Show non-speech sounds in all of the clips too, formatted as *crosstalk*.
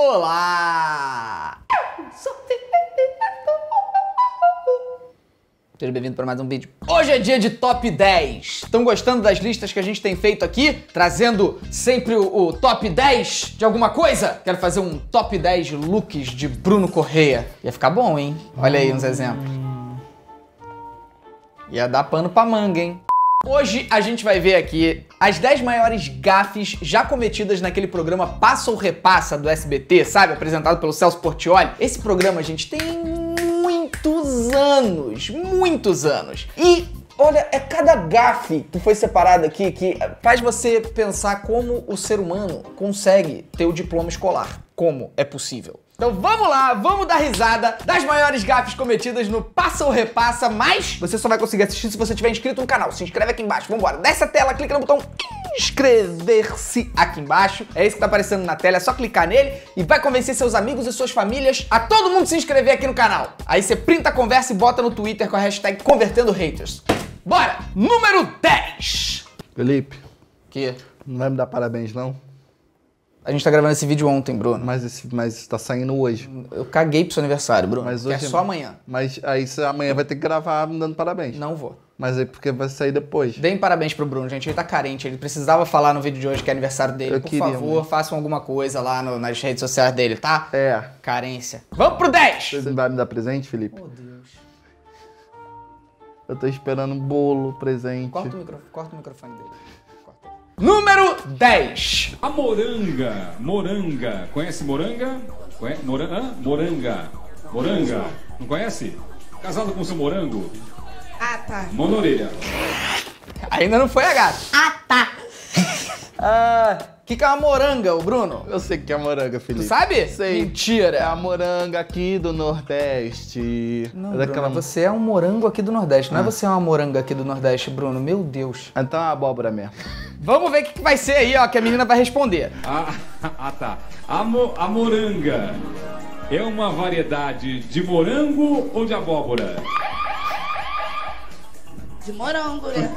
Olá! Seja bem-vindo para mais um vídeo. Hoje é dia de top 10. Estão gostando das listas que a gente tem feito aqui? Trazendo sempre o, o, top 10 de alguma coisa? Quero fazer um top 10 looks de Bruno Correia. Ia ficar bom, hein? Olha aí uns exemplos. Ia dar pano pra manga, hein? Hoje a gente vai ver aqui as 10 maiores gafes já cometidas naquele programa Passa ou Repassa do SBT, sabe? Apresentado pelo Celso Portioli. Esse programa, gente, tem muitos anos, muitos anos. E olha, é cada gafe que foi separado aqui que faz você pensar como o ser humano consegue ter o diploma escolar. Como é possível. Então vamos lá, vamos dar risada das maiores gafes cometidas no Passa ou Repassa, mas você só vai conseguir assistir se você tiver inscrito no canal. Se inscreve aqui embaixo, vambora. Desce a tela, clica no botão inscrever-se aqui embaixo. É isso que tá aparecendo na tela, é só clicar nele e vai convencer seus amigos e suas famílias a todo mundo se inscrever aqui no canal. Aí você printa a conversa e bota no Twitter com a hashtag Convertendo Haters. Bora! Número 10! Felipe. Que? Não vai me dar parabéns, não? A gente tá gravando esse vídeo ontem, Bruno. Mas, esse, mas tá saindo hoje. Eu caguei pro seu aniversário, Bruno. Mas hoje é só amanhã. Mas aí você amanhã vai ter que gravar me dando parabéns. Não vou. Mas aí porque vai sair depois. Deem parabéns pro Bruno, gente. Ele tá carente. Ele precisava falar no vídeo de hoje que é aniversário dele. Eu Por queria, favor, mano. façam alguma coisa lá no- nas redes sociais dele, tá? É. Carência. Vamos pro 10! Você vai me dar presente, Felipe? Oh, Deus. Eu tô esperando um bolo, presente. Corta o, micro... Corta o microfone dele. Número 10. A moranga, moranga. Conhece moranga? Conhe... Moran... Hã? Moranga. Moranga. Não conhece? Casado com seu morango? Ah, tá. Mão na orelha. Ainda não foi a gata. Ah, tá. Ah, que, que é uma moranga, o Bruno? Eu sei que é moranga, Tu Felipe. sabe? Sei. Mentira. É a moranga aqui do Nordeste. Não, é Bruno, daquela... você é um morango aqui do Nordeste. Ah. Não é você é uma moranga aqui do Nordeste, Bruno. Meu Deus. Então é uma abóbora mesmo. Vamos ver o que, que vai ser aí, ó, que a menina vai responder. Ah, *laughs* ah tá. A, mo... a moranga é uma variedade de morango ou de abóbora? De morango, né?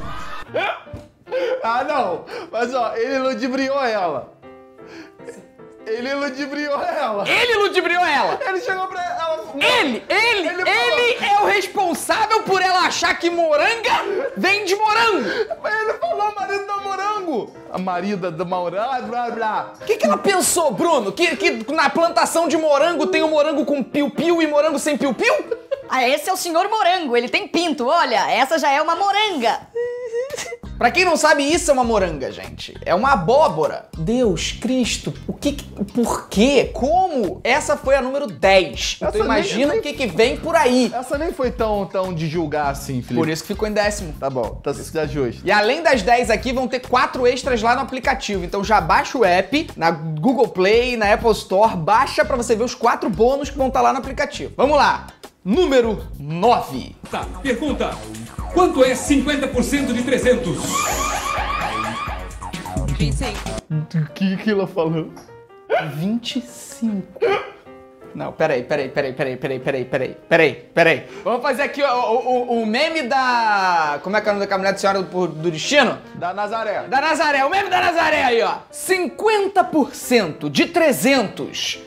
*laughs* Ah, não! Mas ó, ele ludibriou ela. Ele ludibriou ela. Ele ludibriou ela. Ele chegou pra ela. Ele, ele, Ele ele, é o responsável por ela achar que moranga vem de morango. Ele falou marido do morango. A marida do morango, blá blá. O que, que ela pensou, Bruno? Que, que na plantação de morango tem o morango com piu-piu e morango sem piu-piu? Ah, esse é o senhor morango. Ele tem pinto. Olha, essa já é uma moranga. Pra quem não sabe, isso é uma moranga, gente. É uma abóbora. Deus, Cristo, o que, que por quê? Como? Essa foi a número 10. Essa Então imagina nem- o que, que vem por aí. Essa nem foi tão, tão de julgar assim, Felipe. Por isso que ficou em décimo. Tá bom, tá já justo. E além das 10 aqui, vão ter quatro extras lá no aplicativo. Então já baixa o app na Google Play, na Apple Store, baixa pra você ver os quatro bônus que vão estar lá no aplicativo. Vamos lá. Número 9. Tá, pergunta. Quanto é 50% de 300? 25. O que que ela falou? 25. Não, peraí, peraí, peraí, peraí, peraí, peraí, peraí, peraí, peraí. Vamos fazer aqui o, o, o- meme da. Como é que é o nome da senhora do, do destino? Da Nazaré. Da Nazaré, o meme da Nazaré aí, ó. 50% de 300.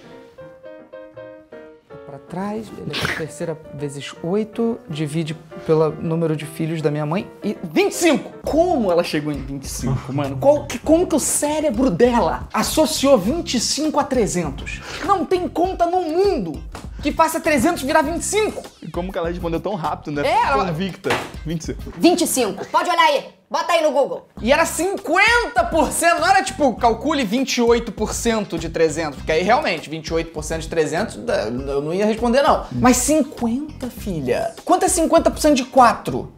Trás, beleza. Terceira vezes 8, divide pelo número de filhos da minha mãe e 25. Como ela chegou em 25, mano? Qual, que, como que o cérebro dela associou 25 a 300? Não tem conta no mundo que faça 300 virar 25. E como que ela respondeu tão rápido, né? É, ela- Convicta. 25. 25. Pode olhar aí. Bota aí no Google. E era 50%, não era tipo, calcule 28% de 300, porque aí realmente, 28% de 300, da- eu não ia responder não. Mas 50, filha. Quanto é 50% de 4?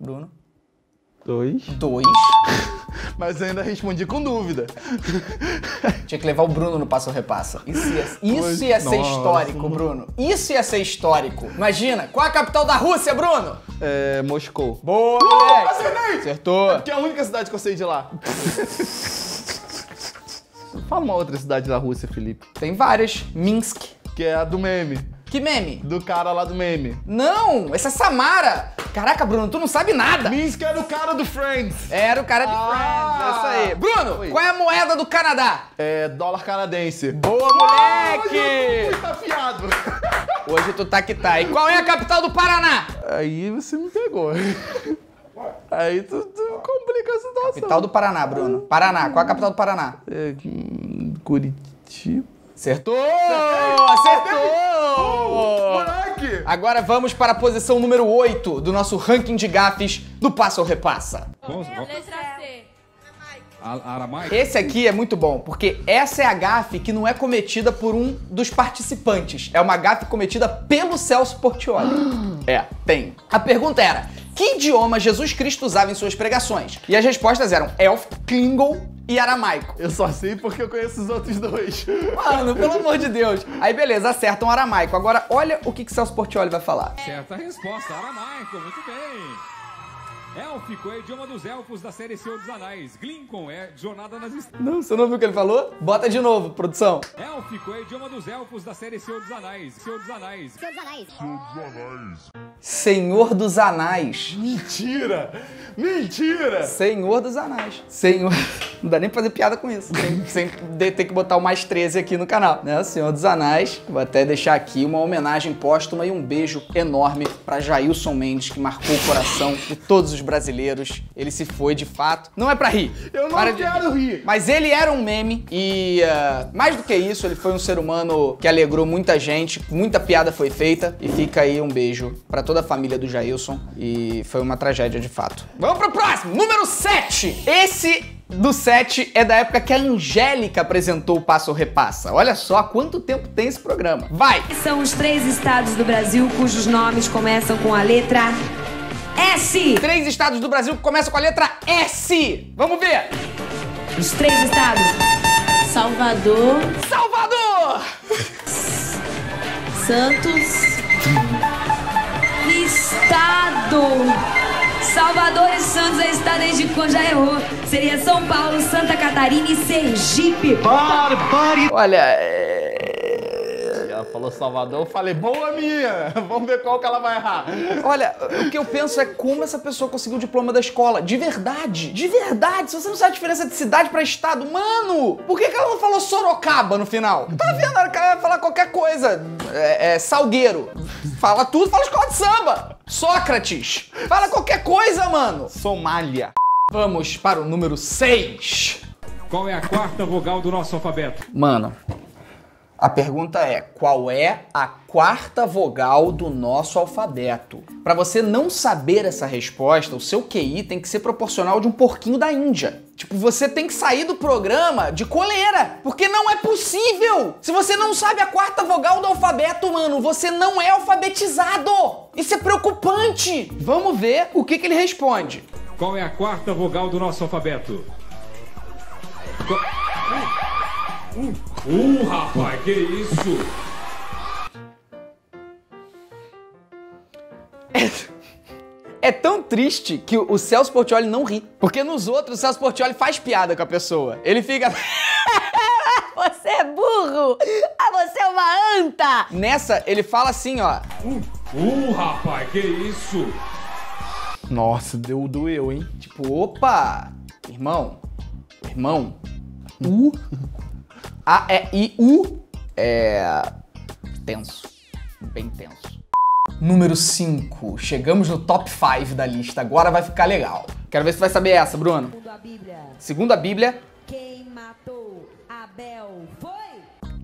Bruno? Dois. 2. *laughs* Mas eu ainda respondi com dúvida. *laughs* Tinha que levar o Bruno no passo repassa. Isso ia, isso ia ser histórico, Bruno. Isso ia ser histórico. Imagina, qual é a capital da Rússia, Bruno? É. Moscou. Boa, moleque. acertei! Acertou. Que é a única cidade que eu sei de lá. *laughs* Fala uma outra cidade da Rússia, Felipe. Tem várias. Minsk. Que é a do meme. Que meme? Do cara lá do meme. Não, essa é Samara. Caraca, Bruno, tu não sabe nada. Minsk era o cara do Friends. Era o cara de Ah! Friends, é isso aí. Bruno, qual é a moeda do Canadá? É dólar canadense. Boa, Hoje moleque! eu fui afiado. *laughs* Hoje tu tá que tá. E qual é a capital do Paraná? Aí você me pegou. Aí tu, tu complica a situação. Capital do Paraná, Bruno. Paraná, qual é a capital do Paraná? É, hum, Curitiba. Acertou! Acertou! Moleque! Agora vamos para a posição número 8 do nosso ranking de gafes do Passa ou Repassa. Vamos, vamos. Letra C. A- Aramaico. Esse aqui é muito bom, porque essa é a gafe que não é cometida por um dos participantes. É uma gafe cometida pelo Celso Portioli. é, tem. A pergunta era: que idioma Jesus Cristo usava em suas pregações? E as respostas eram Elf, Klingon e Aramaico. Eu só sei porque eu conheço os outros dois. Mano, pelo amor de Deus. Aí beleza, acertam Aramaico. Agora olha o que, que Celso Portioli vai falar. Certa resposta, aramaico, muito bem. Élfico é idioma dos elfos da série Senhor dos Anéis. Glingon é Jornada nas Estrelas. Não, você não viu o que ele falou? Bota de novo, produção. Élfico é idioma dos elfos da série Senhor dos Anéis. Senhor dos Anéis. Senhor dos Anais. Mentira! Mentira! Senhor dos Anais. Senhor. Não dá nem pra fazer piada com isso. Sem, sem de- ter que botar o mais 13 aqui no canal. Né? Senhor dos Anais. Vou até deixar aqui uma homenagem póstuma e um beijo enorme pra Jailson Mendes, que marcou o coração de todos os brasileiros. Ele se foi de fato. Não é pra rir. Eu não Para de quero rir. Mas ele era um meme e, ah, mais do que isso, ele foi um ser humano que alegrou muita gente, muita piada foi feita. E fica aí um beijo pra toda a família do Jailson. E foi uma tragédia de fato. Vamos pro próximo, número 7. Esse do 7 é da época que a Angélica apresentou o Passo Repassa. Olha só quanto tempo tem esse programa. Vai! São os três estados do Brasil cujos nomes começam com a letra S. Três estados do Brasil que começam com a letra S. Vamos ver! Os três estados. Salvador, Salvador! Santos, Estado. Salvador e Santos é estado desde quando já errou. Seria São Paulo, Santa Catarina e Sergipe. Olha, é... Ela falou Salvador, eu falei, boa minha! *laughs* Vamos ver qual que ela vai errar. Olha, o que eu penso é como essa pessoa conseguiu o diploma da escola. De verdade. De verdade. Se você não sabe a diferença de cidade pra estado, mano, por que, que ela não falou Sorocaba no final? Tá vendo? Ela quer falar qualquer coisa. É, é, Salgueiro. Fala tudo, fala escola de samba. Sócrates. Fala qualquer coisa, mano. Somália. Vamos para o número 6. Qual é a quarta vogal do nosso alfabeto? Mano, a pergunta é: qual é a quarta vogal do nosso alfabeto? Pra você não saber essa resposta, o seu QI tem que ser proporcional de um porquinho da Índia. Tipo, você tem que sair do programa de coleira, porque não é possível. Se você não sabe a quarta vogal do alfabeto, mano, você não é alfabetizado. Isso é preocupante. Vamos ver o que, que ele responde. Qual é a quarta vogal do nosso alfabeto? Co- Uh, uh, rapaz, que isso? É tão triste que o Celso Portioli não ri. Porque nos outros, o Celso Portioli faz piada com a pessoa. Ele fica. *laughs* Você é burro! Ah, você é uma anta! Nessa, ele fala assim, ó. Uh, uh, rapaz, que isso? Nossa, deu doeu, hein? Tipo, opa! Irmão. Irmão. U. A, E, I, U. É. Tenso. Bem tenso. Número 5. Chegamos no top 5 da lista. Agora vai ficar legal. Quero ver se tu vai saber essa, Bruno. Segundo a Bíblia, Segundo a Bíblia, quem matou Abel foi?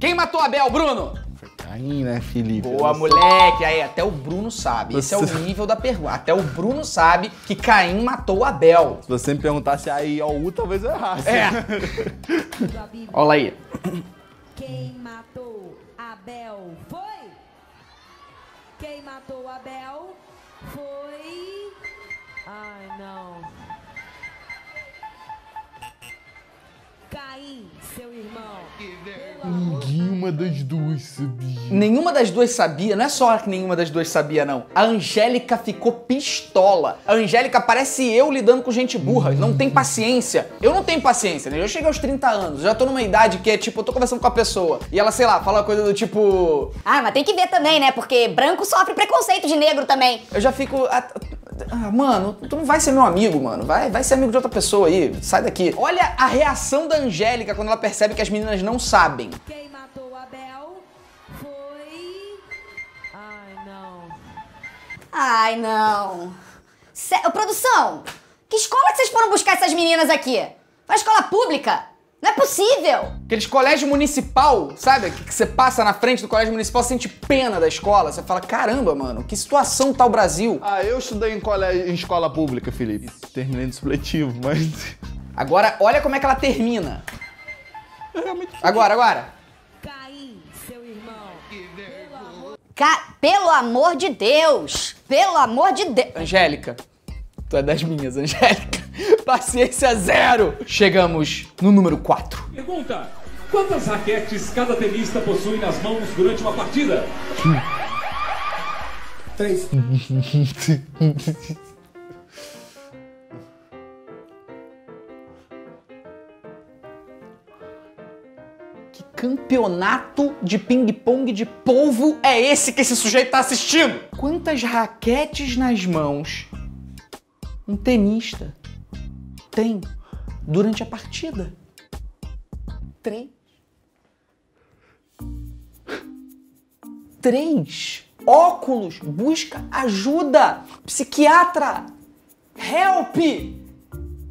quem matou Abel, Bruno? Caim, né, Felipe? Boa, moleque. Aí, até o Bruno sabe. Esse é o Você- nível da pergunta. Até o Bruno sabe que Caim matou Abel. Se você me perguntasse a I ou U, talvez eu errasse. É. *laughs* Olha aí. Quem matou Abel foi? Quem matou Abel foi. Ai, não. Caim, seu irmão. Nenhuma das duas sabia. Nenhuma das duas sabia, não é só que nenhuma das duas sabia, não. A Angélica ficou pistola. A Angélica parece eu lidando com gente burra, não tem paciência. Eu não tenho paciência, né? Eu cheguei aos 30 anos, já tô numa idade que é tipo, eu tô conversando com a pessoa e ela, sei lá, fala uma coisa do tipo. Ah, mas tem que ver também, né? Porque branco sofre preconceito de negro também. Eu já fico. Ah, mano, tu não vai ser meu amigo, mano. Vai, vai ser amigo de outra pessoa aí. Sai daqui. Olha a reação da Angélica quando ela percebe que as meninas não sabem. Quem matou Abel foi. Ai, não. Sé- Ô, produção, que escola que vocês foram buscar essas meninas aqui? Uma escola pública? Não é possível. Aqueles colégio municipal, sabe? Que que você passa na frente do colégio municipal, sente pena da escola. Você fala, caramba, mano, que situação tá o Brasil. Ah, eu estudei em, colégio, em escola pública, Felipe. Terminei no supletivo, mas. *laughs* Agora, olha como é que ela termina. Agora, agora. Caim, seu irmão. Ca- Pelo amor de Deus. Pelo amor de Deus. Angélica. Tu é das minhas, Angélica. *laughs* Paciência zero. Chegamos no número 4. Pergunta: quantas raquetes cada tenista possui nas mãos durante uma partida? *laughs* Que campeonato de ping-pong de polvo é esse que esse sujeito tá assistindo? Quantas raquetes nas mãos um tenista tem durante a partida? Três. Três. Óculos. Busca ajuda. Psiquiatra. Help.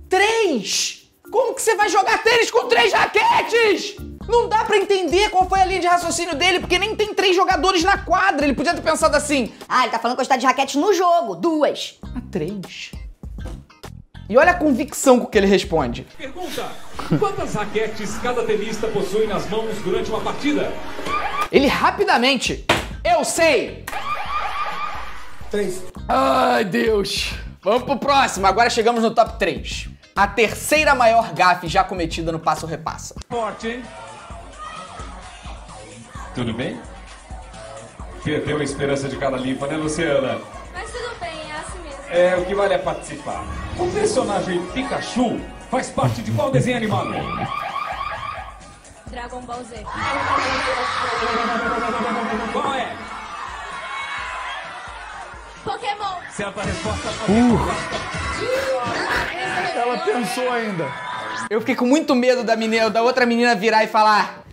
Três! Como que você vai jogar tênis com três raquetes? Não dá pra entender qual foi a linha de raciocínio dele, porque nem tem três jogadores na quadra. Ele podia ter pensado assim: Ah, ele tá falando quantidade de raquetes no jogo. Duas. ah, três. E olha a convicção com que ele responde. Pergunta: quantas raquetes cada tenista possui nas mãos durante uma partida? Ele rapidamente. Eu sei! Três. Ai, Deus! Vamos pro próximo. Agora chegamos no top 3. A terceira maior gafe já cometida no Passo Repassa. Forte, hein? Tudo bem? Perdeu a esperança de cada limpa, né, Luciana? É o que vale é participar. O personagem Pikachu faz parte de qual desenho animado? Dragon Ball Z. Qual é? Pokémon. Certa resposta. Ela pensou ainda. Eu fiquei com muito medo da menina, da outra menina virar e falar: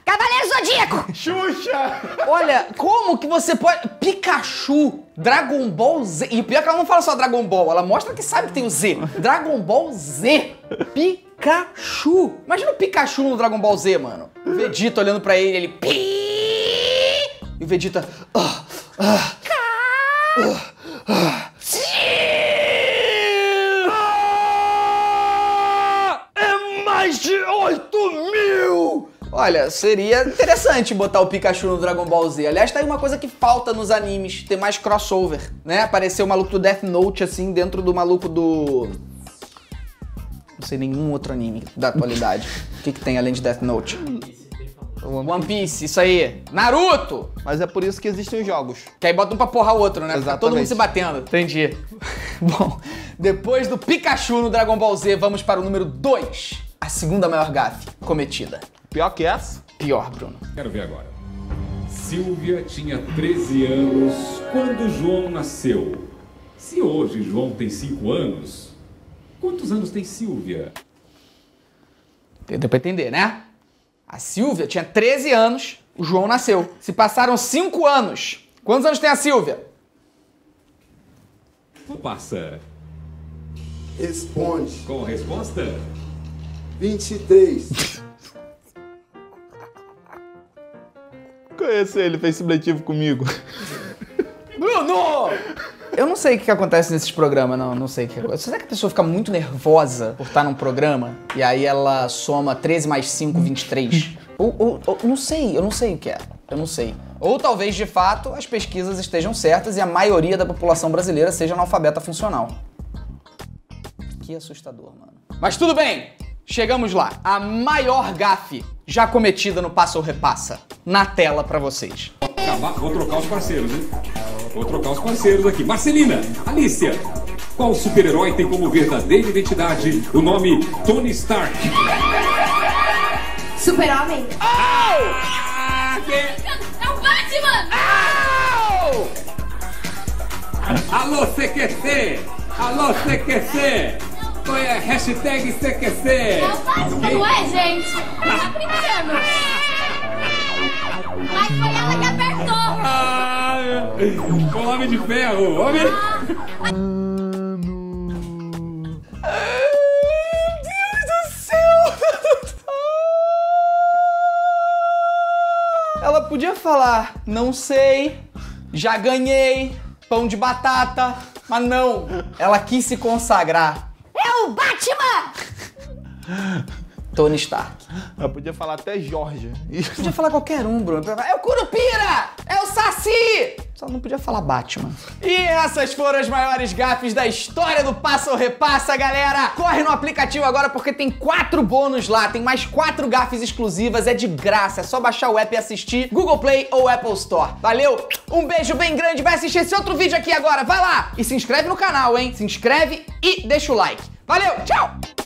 Cavaleiro Zodíaco. *laughs* Xuxa! Olha, como que você pode. Pikachu, Dragon Ball Z. E o pior é que ela não fala só Dragon Ball, ela mostra que sabe que tem o Z. Dragon Ball Z. Pikachu. Imagina o Pikachu no Dragon Ball Z, mano. O Vegeta olhando pra ele, ele. Pi! E o Vegeta. "Ah, ah, ah, ah." Ah! É mais de 8 mil! Olha, seria interessante botar o Pikachu no Dragon Ball Z. Aliás, tá aí uma coisa que falta nos animes, ter mais crossover, né? Aparecer o maluco do Death Note, assim, dentro do maluco do... Não sei nenhum outro anime da atualidade. o que que tem além de Death Note? One Piece, isso aí. Naruto! Mas é por isso que existem os jogos. Que aí bota um pra porrar o outro, né? Fica todo mundo Exatamente. se batendo. Entendi. *laughs* Bom, depois do Pikachu no Dragon Ball Z, vamos para o número 2. A segunda maior gafe cometida. Pior que essa? Pior, Bruno. Quero ver agora. Silvia tinha 13 anos quando João nasceu. Se hoje João tem 5 anos, quantos anos tem Silvia? Deu pra entender, né? A Silvia tinha 13 anos, o João nasceu. Se passaram 5 anos. Quantos anos tem a Silvia? Passa. Responde. Qual a resposta? 23. *laughs* Conheço ele, fez supletivo comigo. *laughs* Bruno! Eu não sei o que que acontece nesses programas, não. Não sei o que acontece. Será que a pessoa fica muito nervosa por estar num programa e aí ela soma 13 mais 5, 23? ou, ou, ou, não sei, eu não sei o que é. Eu não sei. Ou talvez, de fato, as pesquisas estejam certas e a maioria da população brasileira seja analfabeta funcional. Que assustador, mano. Mas tudo bem! Chegamos lá. A maior gafe já cometida no Passa ou Repassa. Na tela pra vocês. Vou trocar os parceiros, hein? Vou trocar os parceiros aqui. Marcelina, Alicia, qual super-herói tem como verdadeira identidade o nome Tony Stark? Super-Homem. Ah, que- É o Batman! Alô, CQC! Alô, CQC! Põe a hashtag CQC! É o Batman, não é, gente? Tá brincando. Mas foi ela que apertou. Ah, o Homem de Ferro! Homem... Ela podia falar, não sei, já ganhei, pão de batata, mas não, ela quis se consagrar. É o Batman! Tony Stark. Eu podia falar até Jorge. Podia falar qualquer um, Bruno. É o Curupira! É o Saci! Só não podia falar Batman. E essas foram as maiores gafes da história do Passa ou Repassa, galera! Corre no aplicativo agora porque tem quatro bônus lá, tem mais quatro gafes exclusivas, é de graça, é só baixar o app e assistir Google Play ou Apple Store. Valeu? Um beijo bem grande, vai assistir esse outro vídeo aqui agora, vai lá! E se inscreve no canal, hein? Se inscreve e deixa o like. Valeu, tchau!